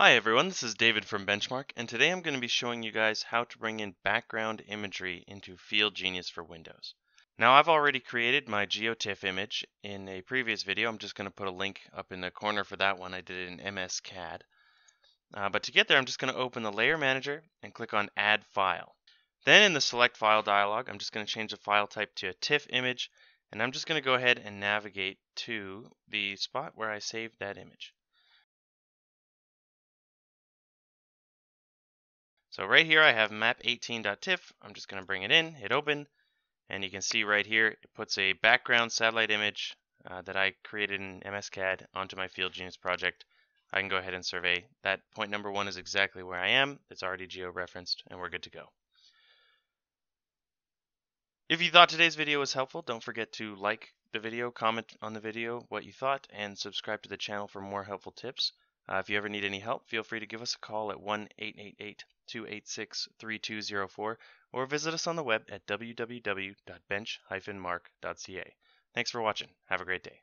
Hi everyone, this is David from Benchmark, and today I'm going to be showing you guys how to bring in background imagery into FieldGenius for Windows. Now I've already created my GeoTIFF image in a previous video. I'm just going to put a link up in the corner for that one. I did it in MSCAD. Uh, but to get there, I'm just going to open the Layer Manager and click on Add File. Then in the Select File dialog, I'm just going to change the file type to a TIFF image, and I'm just going to go ahead and navigate to the spot where I saved that image. So right here I have map18.tiff. I'm just going to bring it in, hit open, and you can see right here it puts a background satellite image uh, that I created in MSCAD onto my FieldGenius project. I can go ahead and survey. That point number one is exactly where I am. It's already geo-referenced and we're good to go. If you thought today's video was helpful, don't forget to like the video, comment on the video what you thought, and subscribe to the channel for more helpful tips. Uh, if you ever need any help, feel free to give us a call at 1 888 286 3204 or visit us on the web at www.bench-mark.ca. Thanks for watching. Have a great day.